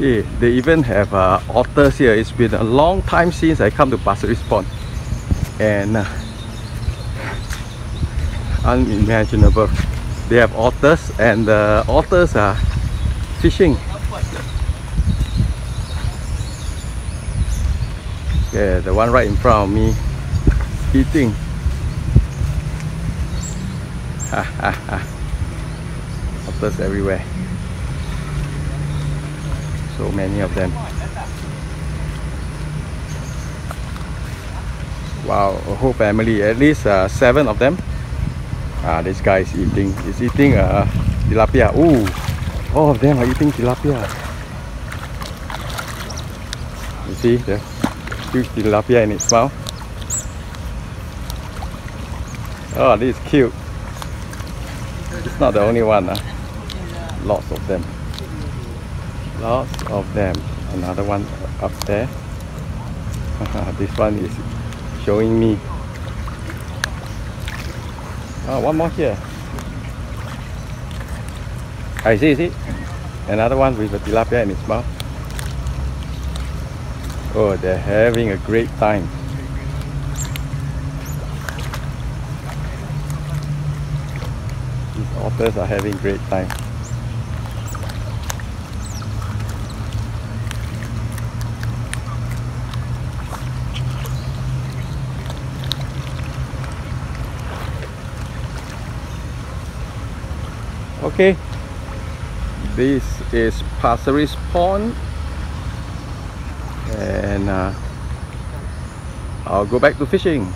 Okay, they even have uh, otters here. It's been a long time since I come to Pasir Ris Pond. And uh, unimaginable. They have otters and the otters are fishing. Yeah, the one right in front of me eating. Ha ha ha. Otters everywhere. So many of them. Wow, a whole family, at least uh, seven of them. Ah, this guy is eating, he's eating uh, tilapia. Ooh, all of them are eating tilapia. You see the huge tilapia in its mouth. Oh, this is cute. It's not the only one. Uh. Lots of them. Lots of them. Another one up there. this one is showing me. Oh, one more here. I see, see. Another one with a tilapia in its mouth. Oh, they're having a great time. These otters are having great time. Okay. This is Pasir Ris Pond. And uh, I'll go back to fishing